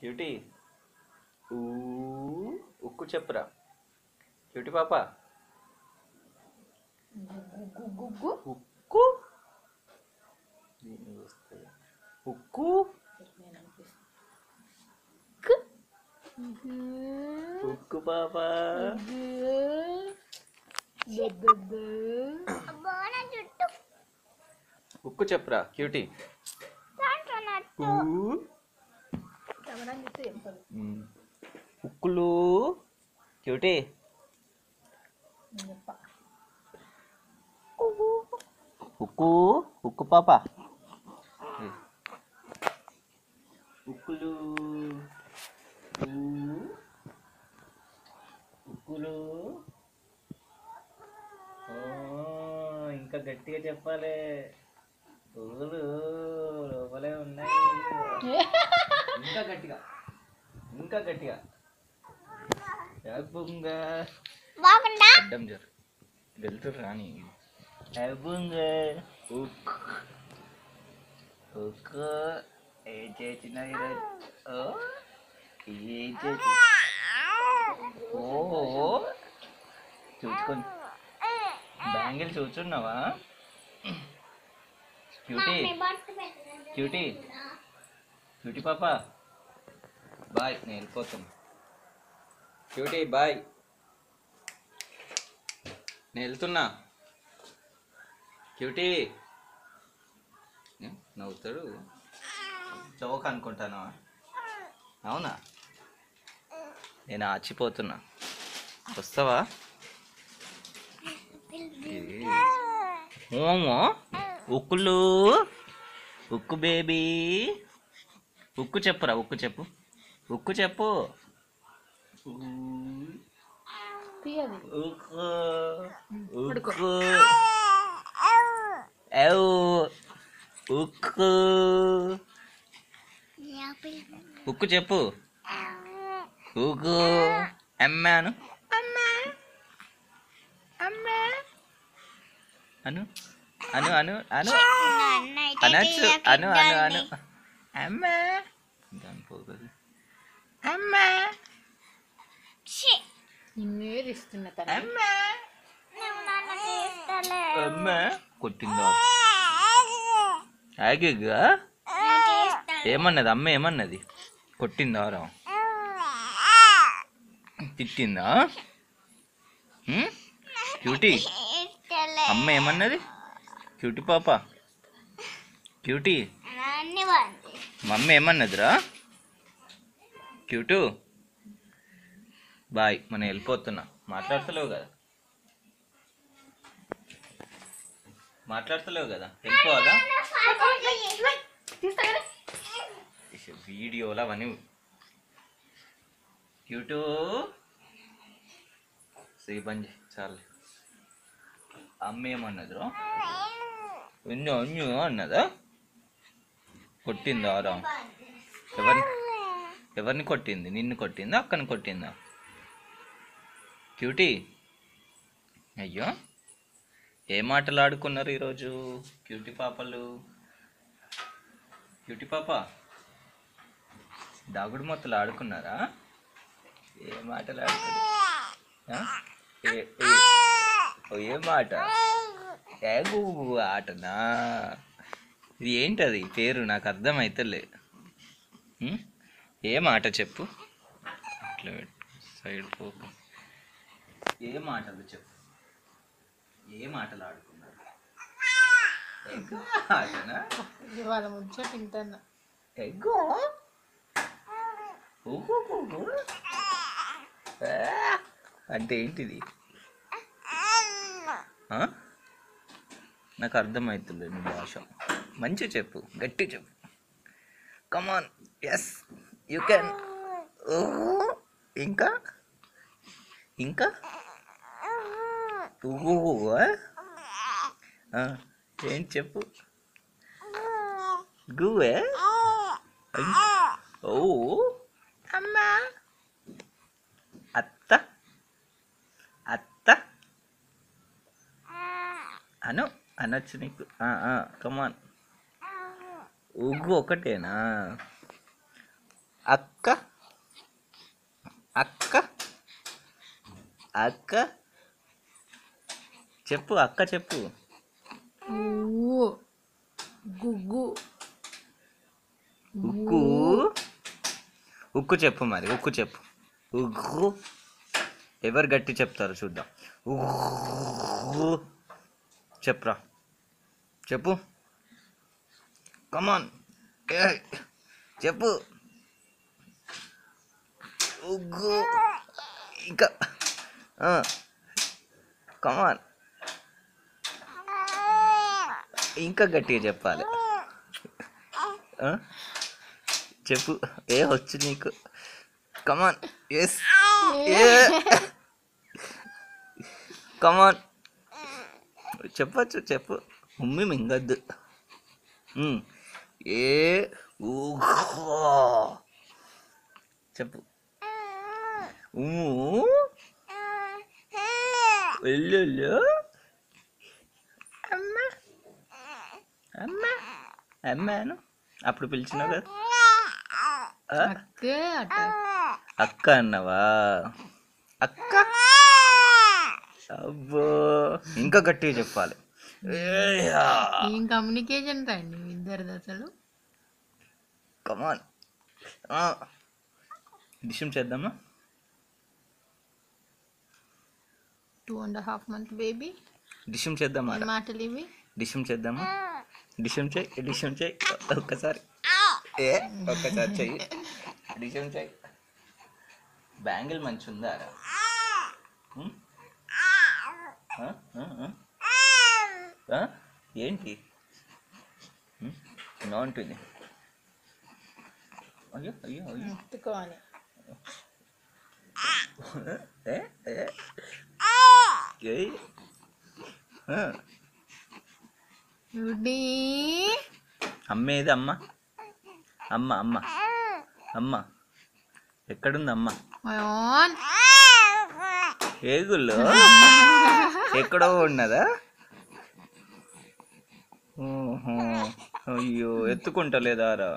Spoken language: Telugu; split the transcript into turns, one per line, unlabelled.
క్యూటీ ఊ ఉక్కు చెప్పురా? క్యూటీ పాప. ఉక్కు? ఉక్కు? ఉక్కు. పాప. ఉక్కు చెప్పురా క్యూటీ ఊ ఉక్కులు. క్యూటీ
చెప్ప
ఉక్కు ఉక్కు పాప. ఉక్కులు. ఊ. ఉక్కులు. ఓ, ఇంకా గట్టిగా చెప్పాలి. పువ్వులు లోపలే ఉన్నాయి. ఇంకా గట్టిగా. ఇంకా గట్టిగా. యాబుంగా అడ్డం జరు. వెళ్తురు రాని. యాబుంగా ఉక్. ఉక్. ఏం చేసిన ఏం చేసి ఓ చూసుకొని బ్యాంగిల్ చూచున్నావా? క్యూటీ క్యూటీ క్యూటీ పాప బాయ్ నేను వెళ్ళిపోతాను క్యూటీ బాయ్ నేను వెళ్తున్నా. క్యూటీ నవ్వుతాడు? చౌక్ అనుకుంటానా అవునా? నేను ఆచిపోతున్నా. వస్తావా? ఓమో ఉక్కులు. ఉక్కు బేబీ. ఉక్కు చెప్పురా ఉక్కు చెప్పు. ఉక్కు చెప్పు. ఉక్కు ఉక్కు. ఉక్కు. ఉక్కు చెప్పు. ఉక్కు. అమ్మాను అను. అను. అను అను అనొచ్చు. అను అను అను. అమ్మా. దాని పోగదు అమ్మా!
తను
అమ్మా! అమ్మా! కొట్టిందా? ఆగేగా? ఏమన్నది? అమ్మ ఏమన్నది? కొట్టిందా రా తిట్టిందా? క్యూటీ? అమ్మ ఏమన్నది? క్యూటీ పాప? క్యూటీ? మమ్మీ ఏమన్నదిరా? క్యూటు. బాయ్ మనం వెళ్ళిపోతున్నా. మాట్లాడతలేవు కదా. మాట్లాడతలేవు కదా. వెళ్ళిపోవాలా? వీడియోలు అవన్నీ. క్యూటు. శ్రీపంజి చాలు. అమ్మ ఏమన్నదిరా? అన్నదా కొట్టిందా రా? ఎవరిని? ఎవరిని కొట్టింది? నిన్ను కొట్టిందా? అక్కని కొట్టిందా? క్యూటీ? అయ్యో. ఏ మాటలు ఆడుకున్నారు ఈరోజు క్యూటీ పాపలు? క్యూటీ పాప? దాగుడు మొత్తలు ఆడుకున్నారా? ఏ మాటలు ఆడుకున్నారు ఏ- మాట? ఏ ఆటనా? ఇది ఏంటది? పేరు నాకు అర్థం అవుతలే ఉం? ఏ మాట చెప్పు? సైడ్ పోకు. ఏ మాటలు చెప్పు? ఏ మాటలు ఆడుకున్నారు? ఎగ్గు
ఇవాళ ముంచే తింటాను
అంటే ఏంటిది? నాకు అర్థమవుతుంది నీ భాష. మంచి చెప్పు గట్టి చెప్పు. కమాన్ ఎస్ యూ కెన్ ఇంకా? ఇంకా? Ah, ఏం చెప్పు? గువే ఓ eh? oh, అమ్మా. అత్త? అత్త? అను. అనొచ్చు నీకు. కమాన్ ఉగ్గు ఒకటేనా? అక్క? అక్క? అక్క? చెప్పు అక్క చెప్పు.
గుగ్గు.
ఉక్కు ఉక్కు చెప్పు మరి ఉక్కు చెప్పు. ఉక్కు ఎవరు గట్టి చెప్తారో చూద్దాం. చెప్పురా. చెప్పు. కమాన్ చెప్పు. ఉగ్గు. ఇంకా. కమాన్ ఇంకా గట్టిగా చెప్పాలి. చెప్పు. ఏ వచ్చు నీకు? కమాన్ ఎస్ కమాన్ చెప్పచ్చు చెప్పు. ఉమ్మి మింగద్దు. ఏ ఊహో. చెప్పు. వెళ్ళు అమ్మా. అమ్మా. అమ్మాను అప్పుడు పిలిచినావు కదా?
అక్కే
అన్నవా? అక్క. అబ్బో. ఇంకా గట్టిగా చెప్పాలి.
ఏం కమ్యూనికేషన్ రండి మీ ఇద్దరిది అసలు?
కమాన్ డిషం చేద్దామా?
Two and half month baby
డిషం చేద్దామా?
మాటలు ఇవి?
డిషం చేద్దామా? డిషం చేయి డిషం చేయి. ఒక్కసారి. ఏ? ఒక్కసారి చెయ్యి. డిషం చేయి. బ్యాంగిల్ మంచి ఉందా? ఏంటి? ఉం? బాగుంటుంది అయ్యో అయ్యో అయ్యో.
ముట్టుకోవాలి.
ఏ? ఏ.
రుడి.
అమ్మ? అమ్మ అమ్మ. అమ్మ. ఎక్కడుంది అమ్మ
ఆన్
ఏగుల్లో ఎక్కడో ఉన్నదా? అయ్యో ఎత్తుకుంటలేదారా?